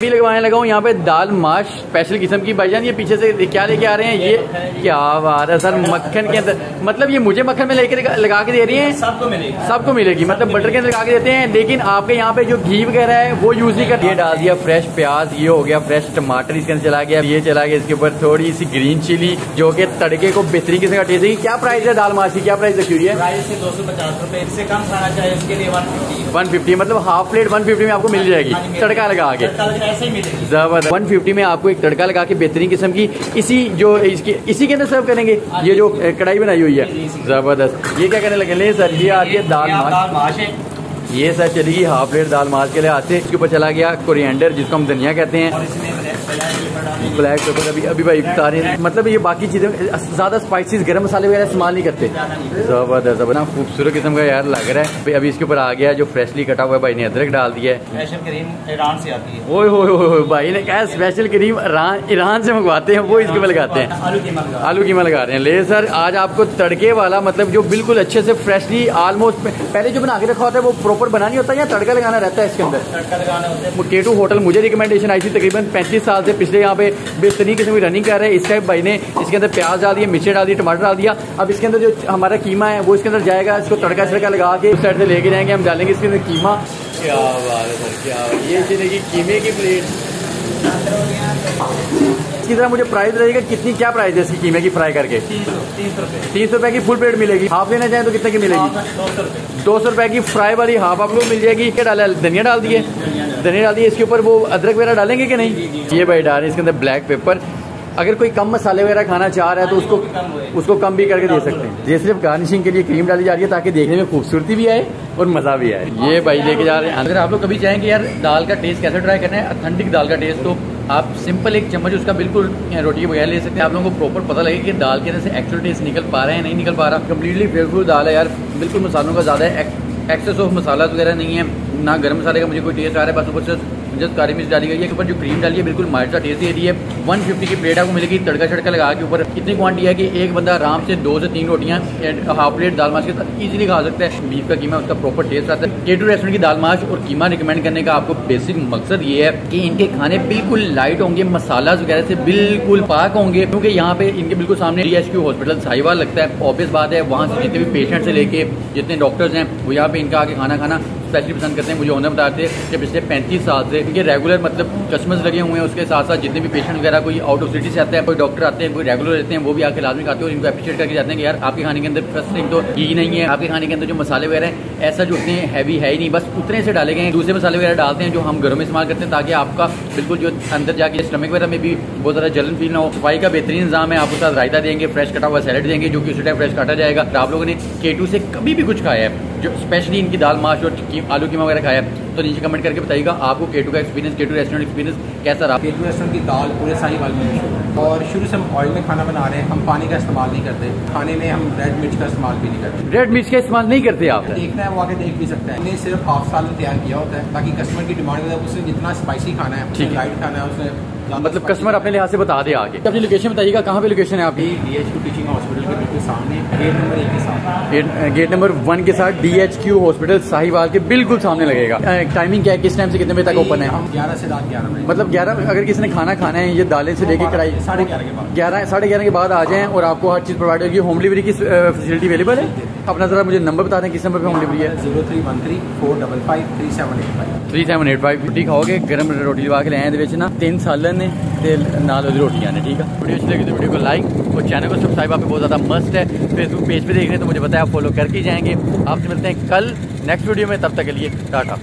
भी लगवाने लगा हूँ। यहाँ पे दाल माश स्पेशल किस्म की। भाईजान ये पीछे से क्या लेके आ रहे हैं? ये क्या बात है सर मक्खन के अंदर मतलब ये मुझे मक्खन में लेके लगा के दे रही हैं? सबको मिलेगी। सबको मिलेगी मतलब बटर के अंदर लगा के देते हैं। लेकिन आपके यहाँ पे जो घी वगैरह है वो यूज़ नहीं कर ये डाल दिया फ्रेश प्याज ये हो गया फ्रेश टमाटर इसके अंदर चला गया। ये चला गया इसके ऊपर थोड़ी सी ग्रीन चिली जो कि तड़के को बेहतरीन किस्म का टेस्ट है क्या प्राइस है दाल माश की? क्या प्राइस रखी हुई है? दो सौ पचास रूपए। इससे कम खाना चाहिए उसके लिए वन फिफ्टी मतलब हाफ़ प्लेट वन फिफ्टी में आपको मिल जाएगी। तड़का लगा के। ऐसे मिलेगी। ज़बरदस्त वन फिफ्टी में आपको एक तड़का लगा के बेहतरीन किस्म की इसी जो इसकी इसी के अंदर सर्व करेंगे। ये जो। कढ़ाई बनाई हुई है। ज़बरदस्त। ये क्या करने लगे ले सर ये आती है दाल ये माश है। ये सर चलेगी हाफ़ प्लेट दाल माश के लिए। आते इसके ऊपर चला गया कोरिएंडर जिसको हम धनिया कहते हैं। ब्लैक पेपर अभी अभी भाई सारे मतलब ये बाकी चीज़ें ज़्यादा स्पाइसेस गरम मसाले वगैरह इस्तेमाल नहीं करते। ज़बरदस्त ज़बरदस्त खूबसूरत किस्म का यार लग रहा है। भाई अभी इसके ऊपर आ गया जो फ्रेशली कटा हुआ है भाई ने अदरक डाल दिया है। स्पेशल क्रीम ईरान से आती है। ओए होए भाई ने कहा स्पेशल क्रीम ईरान से मंगवाते हैं वो इसके ऊपर लगाते हैं। आलू कीमा लगा रहे हैं। ले सर आज आपको तड़के वाला मतलब जो बिल्कुल अच्छे से फ्रेशली ऑलमोस्ट पहले जो बना के रखा होता है वो प्रॉपर बना नहीं होता है या तड़का लगाना रहता है इसके अंदर? तड़का लगाना होता है। केटू होटल मुझे रिकमेंडेशन आई थी तकरीबन 35 साल से पिछले यहाँ पे बेहतरीन किस्म की रनिंग कर रहे हैं। इसका भाई ने इसके अंदर प्याज डाल दिया, मिर्ची डाल दी, टमाटर डाल दिया। अब इसके अंदर जो हमारा कीमा है, वो इसके अंदर जाएगा, इसको तड़का छड़का लगा के उस साइड से लेके जाएँगे। हम डालेंगे इसके अंदर कीमा। क्या बात है क्या है। ये चलेगी कीमे की प्लेट तरह मुझे प्राइस रहेगा, कितनी, क्या प्राइस है इसकी कीमे की फ्राई करके? तीन सौ रुपए की फुल प्लेट मिलेगी। हाफ़ लेना चाहें तो कितने की मिलेगी? दो सौ रुपए की फ्राई वाली हाफ़ आप लोग मिल जाएगी। क्या डाला, धनिया डाल दिए? धनिया डाल दिए, इसके ऊपर वो अदरक वगैरह डालेंगे कि नहीं? ये भाई डाल इसके अंदर ब्लैक पेपर अगर कोई कम मसाले वगैरह खाना चाह रहा है तो उसको उसको कम भी करके दे सकते हैं। ये सिर्फ़ गार्निशिंग के लिए क्रीम डाली जा रही है ताकि देखने में खूबसूरती भी आए और मज़ा भी आए। ये भाई लेके जा रहे हैं। अगर आप लोग कभी चाहेंगे यार दाल का टेस्ट कैसे ट्राई करना है अथेंटिक दाल का टेस्ट तो आप सिंपल एक चम्मच उसका बिल्कुल रोटी बगैर ले सकते हैं। आप लोगों को प्रॉपर पता लगे कि दाल के अंदर से एक्चुअल टेस्ट निकल पा रहा है नहीं निकल पा रहा। कम्प्लीटली फ्लेवरफुल दाल है यार। बिल्कुल मसालों का ज़्यादा है एक्सेस ऑफ़ मसाला वगैरह नहीं है। ना गर्म मसाले का मुझे कोई टेस्ट आ रहा है, बस ऊपर से जस्ट काली मिर्च डाली गई है ऊपर जो क्रीम डाली है, बिल्कुल सा टेस्ट दे रही है। वन फिफ्टी की प्लेट आपको मिलेगी तड़का छड़का लगा के ऊपर। कितनी क्वांटिटी है कि एक बंदा आराम से दो से तीन रोटियाँ हाफ़ प्लेट दाल माश के साथ इजीली खा सकता है। बीफ का कीमा, उसका प्रॉपर टेस्ट आता है। केटू रेस्टोरेंट की दाल माश और कीमा रिकमेंड करने का आपको बेसिक मकसद ये है कि इनके खाने बिल्कुल लाइट होंगे मसाला वगैरह से बिल्कुल पाक होंगे, क्योंकि यहाँ पे इनके बिल्कुल सामने D H Q hospital Sahiwal लगता है। ऑब्वियस बात है, वहाँ से जितने भी पेशेंट से लेके जितने डॉक्टर्स हैं, वो यहाँ पे इनका आके खाना खाना स्पेशली पसंद करते हैं, मुझे ओनर बताते थे कि पिछले पैंतीस साल से इनके रेगुलर मतलब कस्टमर्स लगे हुए हैं, उसके साथ साथ जितने भी पेशेंट वगैरह कोई आउट ऑफ़ सिटी से आते हैं, कोई डॉक्टर आते हैं, कोई रेगुलर रहते हैं, वो भी आके लाजमी खाते हैं और इनको अप्रिशिएट करके जाते हैं कि यार आपके खाने के अंदर फ़र्स्ट थिंग तो घी नहीं है, आपके खाने के अंदर जो मसाले वगैरह हैं, ऐसा जो उतने हैवी है ही नहीं, बस उतने से डाले गए हैं, दूसरे मसाले वगैरह डालते हैं जो हम घरों में इस्तेमाल करते हैं, ताकि आपका बिल्कुल जो अंदर जाके स्टमक वगैरह में भी बहुत ज़्यादा जलन फील ना हो। सफ़ाई का बेहतरीन इंतज़ाम है आपको साथ रायता देंगे फ्रेश कटा हुआ सैलड देंगे, जो कि उसी टाइम फ्रेश काटा जाएगा। आप लोगों ने केटू से कभी भी कुछ खाया है। जो स्पेशली इनकी दाल माश और आलू कीमा वगैरह खाया तो नीचे कमेंट करके बताइएगा आपको केटू का एक्सपीरियंस केटू रेस्टोरेंट एक्सपीरियंस कैसा रहा? केटू रेस्टोरेंट की दाल पूरे साहिवाल में मशहूर और शुरू से हम ऑयल में खाना बना रहे हैं हम पानी का इस्तेमाल नहीं करते। खाने में हम रेड मिर्च का इस्तेमाल भी नहीं करते। रेड मिर्च का इस्तेमाल नहीं करते आप? देखना है वो आगे देख भी सकता है। हमने सिर्फ़ हाफ़ साल में तैयार किया होता है ताकि कस्टमर की डिमांड है उसने जितना स्पाइसी खाना है लाइट खाना है उसने मतलब कस्टमर अपने लिहाज से बता दे आगे। अपनी लोकेशन बताइएगा कहाँ पे लोकेशन है आपकी? D H Q teaching hospital के बिल्कुल सामने गेट नंबर एक के साथ गेट गेट नंबर वन के साथ D H Q hospital Sahiwal के बिल्कुल सामने लगेगा। टाइमिंग क्या है किस टाइम से कितने बजे तक ओपन है हम ग्यारह से रात ग्यारह बजे मतलब ग्यारह अगर किसी ने खाना खाना है ये दालें से लेके कढ़ाई साढ़े ग्यारह के बाद ग्यारह साढ़े ग्यारह के बाद आ जाएं और आपको हर चीज़ प्रोवाइड होगी होम डिलीवरी की फैसिलिटी अवेलेबल है अपना जरा मुझे नंबर बता दें किस नंबर पे होम डिलीवरी है zero three one three four double five three seven eight five three seven eight five रोटी खाओगे गर्म रोटी लगा के ले आए ਇਹਦੇ ਵਿੱਚ ਨਾ ਤਿੰਨ ਸਾਲਨ ਨੇ ਤੇ ਨਾਲ ਉਹਦੀ ਰੋਟੀਆਂ ਨੇ ठीक है वीडियो अच्छी लगी तो वीडियो को लाइक और चैनल को सब्सक्राइब आप पे बहुत ज़्यादा मस्त है फेसबुक पेज पे देख रहे हैं तो मुझे बताया आप फॉलो करके ही जाएंगे आपसे मिलते हैं कल नेक्स्ट वीडियो में तब तक के लिए टाटा